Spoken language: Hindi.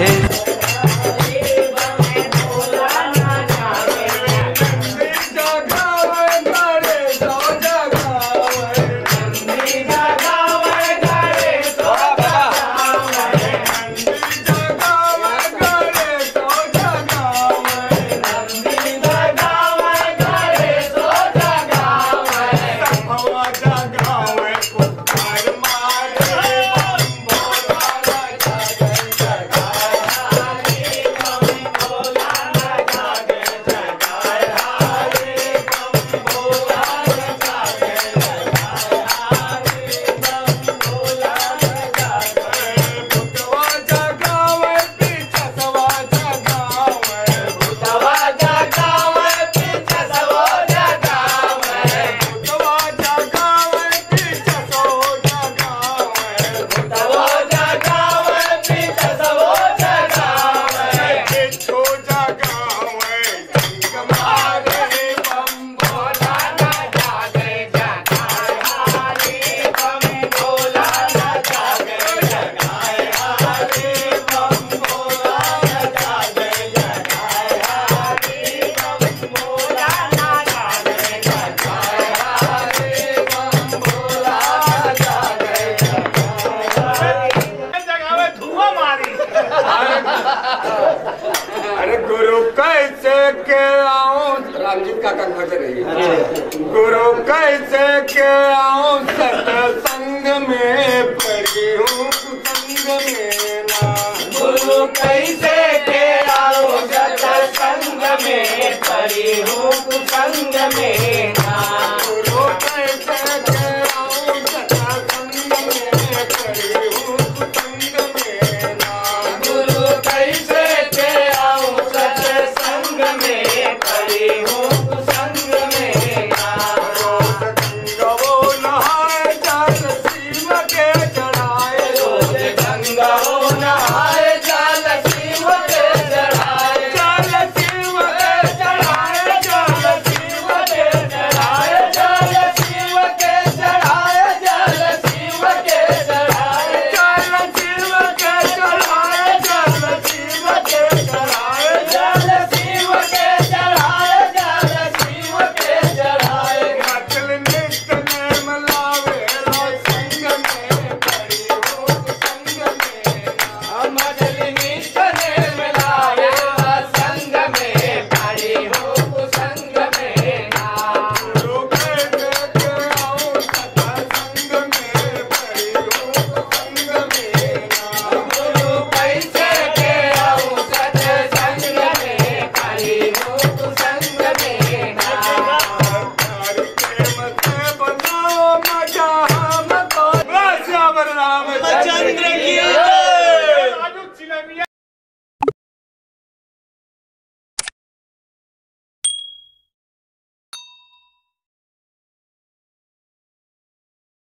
है का कन्वर्जन है। अच्छा। गुरु कैसे के आओ सतसंग में पड़ी हूँ संग में ना। गुरु कैसे चंद्र